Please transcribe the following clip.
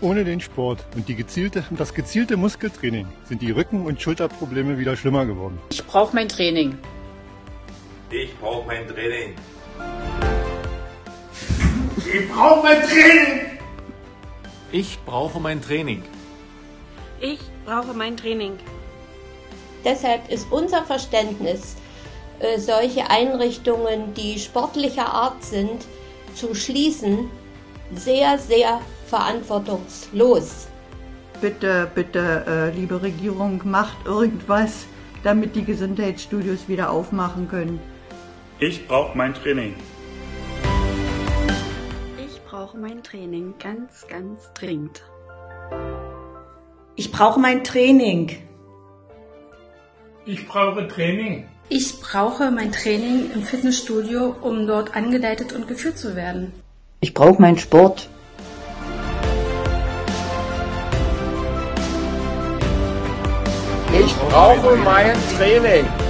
Ohne den Sport und die gezielte, das gezielte Muskeltraining sind die Rücken- und Schulterprobleme wieder schlimmer geworden. Ich brauche mein Training. Ich brauche mein Training. Ich brauche mein Training. Ich brauche mein Training. Ich brauche mein Training. Deshalb ist unser Verständnis, äh, solche Einrichtungen, die sportlicher Art sind, zu schließen, sehr, sehr verantwortungslos. Bitte, bitte, äh, liebe Regierung, macht irgendwas, damit die Gesundheitsstudios wieder aufmachen können. Ich brauche mein Training. Ich brauche mein Training ganz, ganz dringend. Ich brauche mein Training. Ich brauche Training. Ich brauche mein Training im Fitnessstudio, um dort angeleitet und geführt zu werden. Ich brauche meinen Sport. Ich brauche mein Training.